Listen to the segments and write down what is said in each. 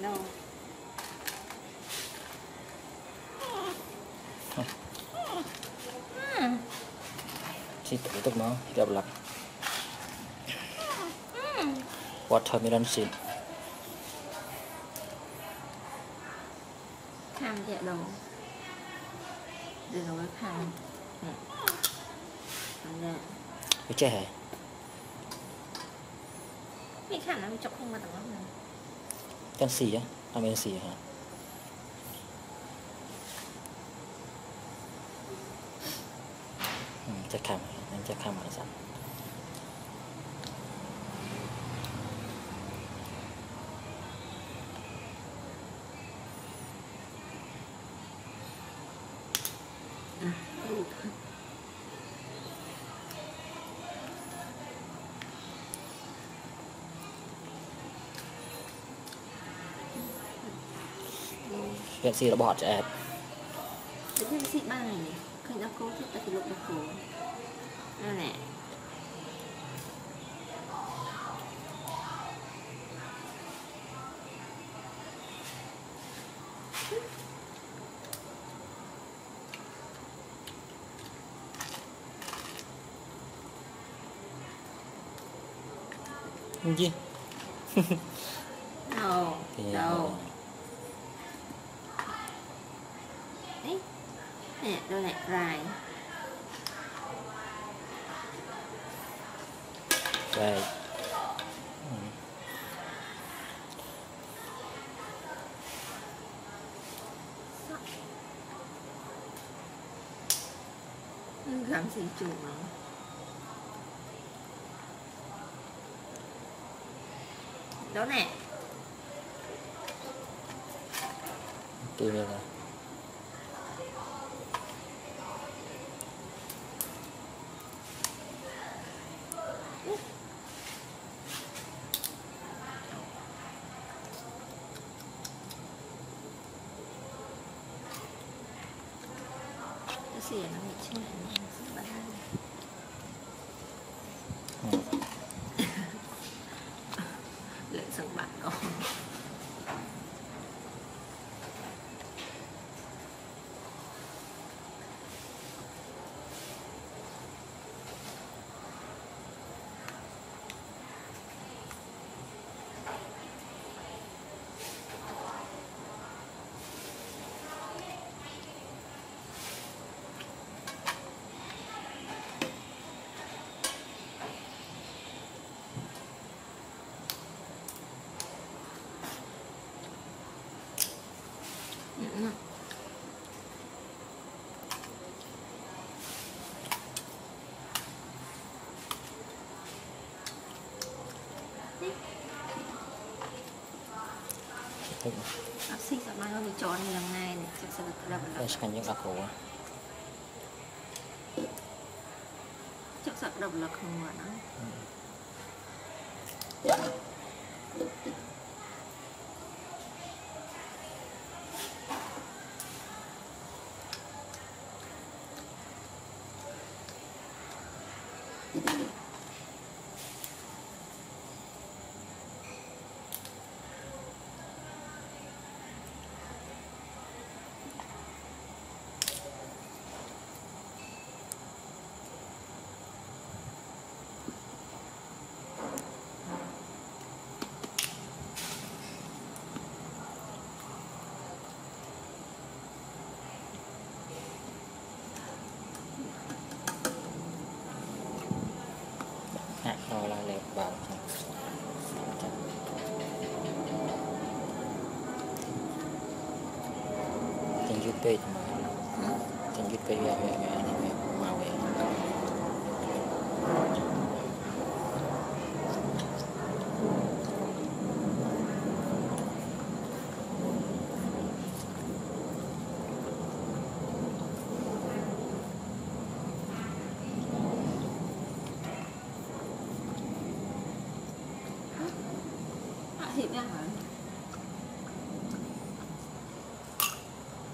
đâu Situ itu mau tidak belak. Watermelon seed. tham dạ đầu rồi rồi tham nè nè Cái trẻ hả? มีขันน้ำจ กันสียทำเป็นสียฮะจะคำนั่นจะคำอะไรสักอะ สิบ้างเลยเคยนักโก้ที่ตะกิลกตะโกนั่นแหละ Gì? เนี่ยดูแหละลาย Đây. อืมสามสี่จุด តិចអត់ស៊ីសបាយមកវាចរនេះយ៉ាងណែនេះចិត្តសិលក្រឹបតែឆ្កាញ់យើងដល់គ្រូចុះសក់ដល់ក្នុងមាត់ហ្នឹង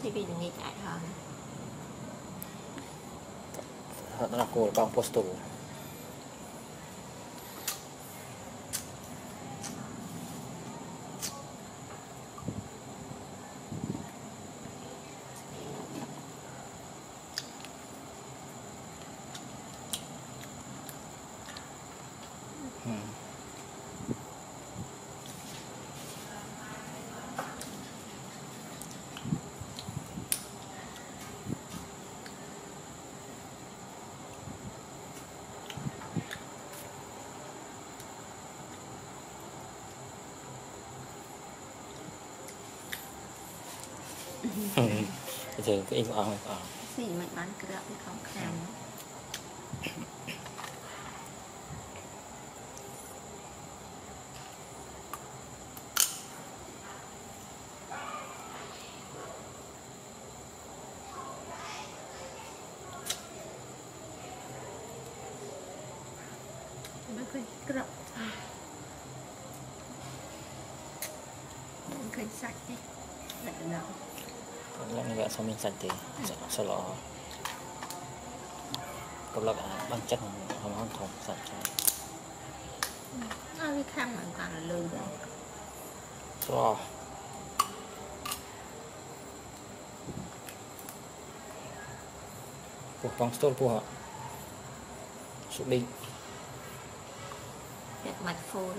TV dia ngikat ha. Tak nak aku bang postal. Hmm. គឺអីក៏អស់អីក៏អស់ស៊ីមិនបានក្រាប់ផងខាងក្រាប់ឃើញសាច់ទេដាក់ដល់ កម្លាំងវគ្គសុំមានសាច់ទេសិលល្អកម្លាំងអាបានចិត្តហមហមធំសាច់ចាអើវាខាំមិនកាន់លើដែរត្រោះពោះបងស្ទល់ពោះសុប៊ីអ្នកម៉ាច់ហ្វូន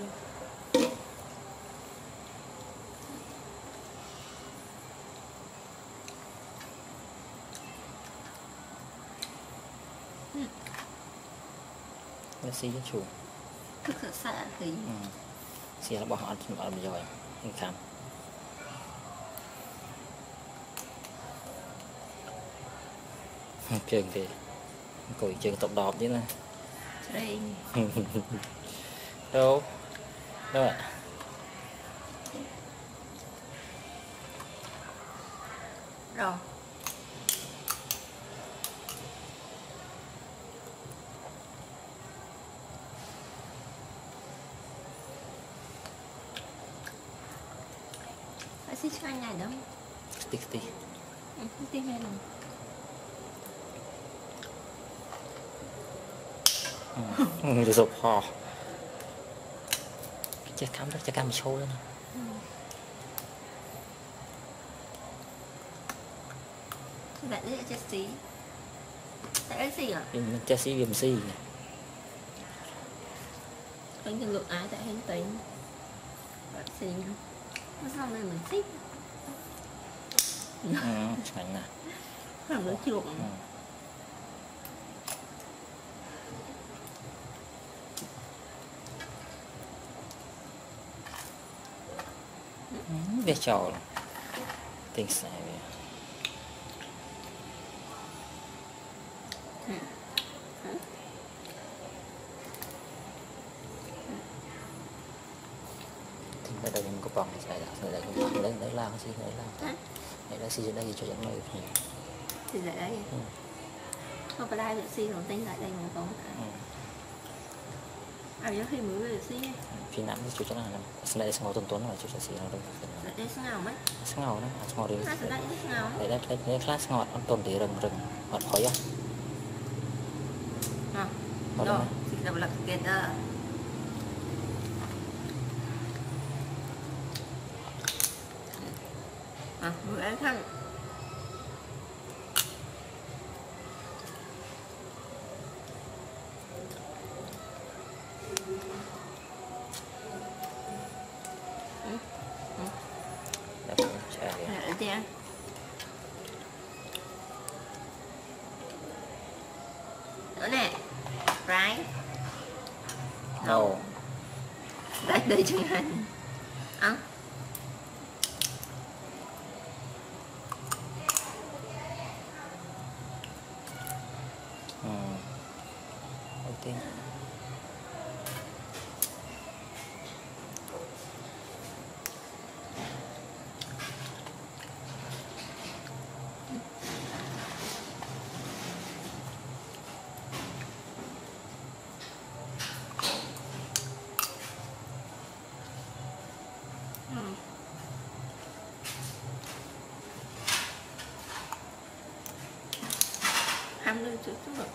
វាស៊ីឈូគឺគឺសាគឺស៊ីរបស់អត់អត់ប្រយោជន៍ហ្នឹងខាំជើងទេអង្គុយជើងតបដបទៀតណាច្រេងទៅទៅដល់ Kasih cuanya dong. Ketik ketik. Ketik dong. Ừ, ừ được rồi, hò Chắc cắm đó, chắc cắm một xô lên Bạn đấy là Chelsea Chelsea à? Mình Chelsea gồm si nè Anh thường lượng ái tại hành tính Bạn xinh không? sao này mình thích? Ừ, sành này khoảng nửa kilo ừ. về chào tình sài về. Thì bắt đầu mình có bằng sài lại cũng lấy lấy lao xí lấy lao. Lấy lao xí đây cho mày nhiều สี lại đây Ừ. không phải đây được xi còn tính lại đây một tốn ừ. à nhớ khi mới được xi khi nắm thì chú cho nó làm. Xài đây sang ngồi tuần tuần rồi chú cho xí nó đâu lại đây sang nào mấy sang ngồi đó sang ngồi đi. Sẽ đây lấy đây lấy lấy class ngọt ăn tuần thì rừng rừng. Ngọt khỏi á. À rồi lắm thì đập lật kẹt đó à vừa ăn đi. lại đi ăn. Nữa nè trái Ồ, đây đây chẳng hạn ăn ừ. Ok. ừ ham lên chút chút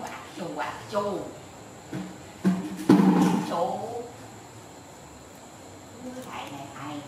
quạt đồ quạt chù thầy này. thầy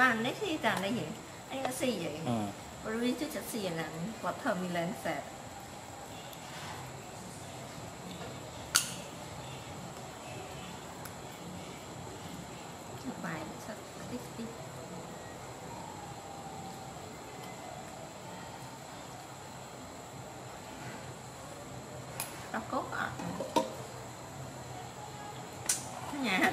បាននេះគឺតានេះអីអត់ស៊ីហីព្រោះវាជិះចាក់ស៊ីហ្នឹងគាត់ធ្វើមីលែនសែត bài rất tích tích nó cốt ạ nhà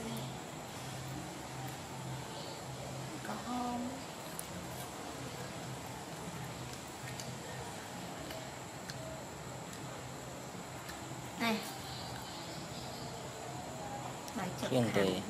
应对